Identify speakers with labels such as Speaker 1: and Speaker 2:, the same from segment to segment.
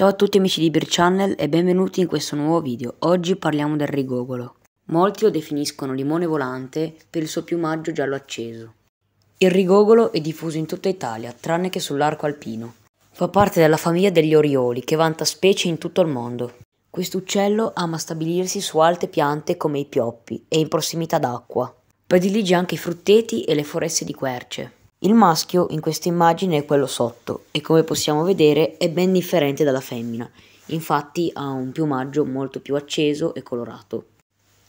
Speaker 1: Ciao a tutti amici di Beer Channel e benvenuti in questo nuovo video. Oggi parliamo del rigogolo. Molti lo definiscono limone volante per il suo piumaggio giallo acceso. Il rigogolo è diffuso in tutta Italia, tranne che sull'arco alpino. Fa parte della famiglia degli orioli, che vanta specie in tutto il mondo. Quest'uccello ama stabilirsi su alte piante come i pioppi e in prossimità d'acqua. Predilige anche i frutteti e le foreste di querce. Il maschio in questa immagine è quello sotto e come possiamo vedere è ben differente dalla femmina, infatti ha un piumaggio molto più acceso e colorato.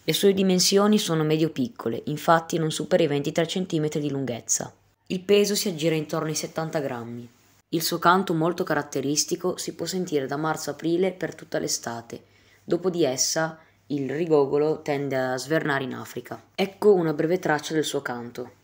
Speaker 1: Le sue dimensioni sono medio-piccole, infatti non supera i 23 cm di lunghezza. Il peso si aggira intorno ai 70 grammi. Il suo canto molto caratteristico si può sentire da marzo-aprile per tutta l'estate. Dopo di essa il rigogolo tende a svernare in Africa. Ecco una breve traccia del suo canto.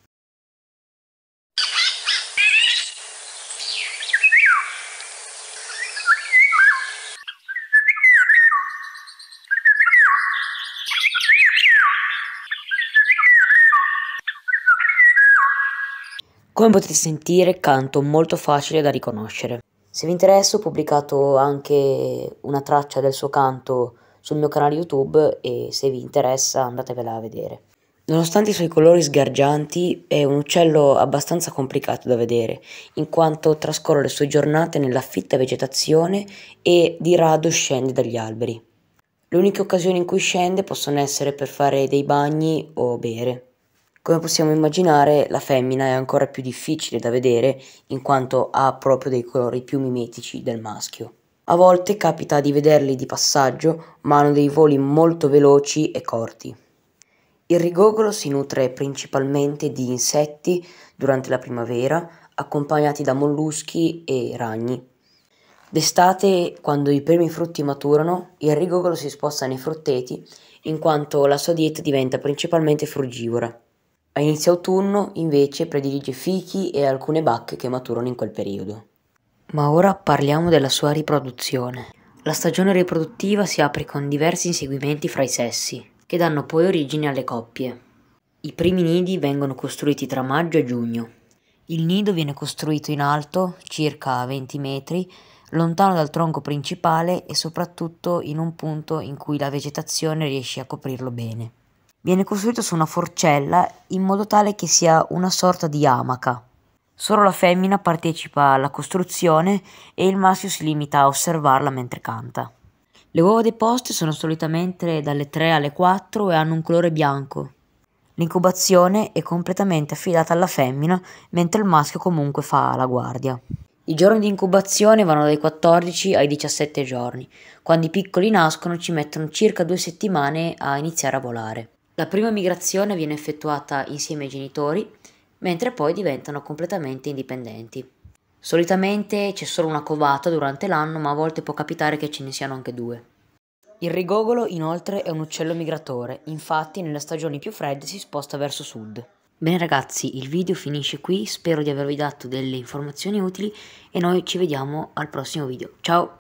Speaker 1: Come potete sentire, canto molto facile da riconoscere. Se vi interessa ho pubblicato anche una traccia del suo canto sul mio canale YouTube e se vi interessa andatevela a vedere. Nonostante i suoi colori sgargianti, è un uccello abbastanza complicato da vedere, in quanto trascorre le sue giornate nella fitta vegetazione e di rado scende dagli alberi. Le uniche occasioni in cui scende possono essere per fare dei bagni o bere. Come possiamo immaginare, la femmina è ancora più difficile da vedere in quanto ha proprio dei colori più mimetici del maschio. A volte capita di vederli di passaggio, ma hanno dei voli molto veloci e corti. Il rigogolo si nutre principalmente di insetti durante la primavera, accompagnati da molluschi e ragni. D'estate, quando i primi frutti maturano, il rigogolo si sposta nei frutteti, in quanto la sua dieta diventa principalmente frugivora. A inizio autunno, invece, predilige fichi e alcune bacche che maturano in quel periodo. Ma ora parliamo della sua riproduzione. La stagione riproduttiva si apre con diversi inseguimenti fra i sessi, che danno poi origine alle coppie. I primi nidi vengono costruiti tra maggio e giugno. Il nido viene costruito in alto, circa 20 metri, lontano dal tronco principale e soprattutto in un punto in cui la vegetazione riesce a coprirlo bene. Viene costruito su una forcella in modo tale che sia una sorta di amaca. Solo la femmina partecipa alla costruzione e il maschio si limita a osservarla mentre canta. Le uova deposte sono solitamente dalle 3 alle 4 e hanno un colore bianco. L'incubazione è completamente affidata alla femmina, mentre il maschio comunque fa la guardia. I giorni di incubazione vanno dai 14 ai 17 giorni. Quando i piccoli nascono ci mettono circa due settimane a iniziare a volare. La prima migrazione viene effettuata insieme ai genitori, mentre poi diventano completamente indipendenti. Solitamente c'è solo una covata durante l'anno, ma a volte può capitare che ce ne siano anche due. Il rigogolo inoltre è un uccello migratore, infatti nelle stagioni più fredde si sposta verso sud. Bene ragazzi, il video finisce qui, spero di avervi dato delle informazioni utili e noi ci vediamo al prossimo video. Ciao!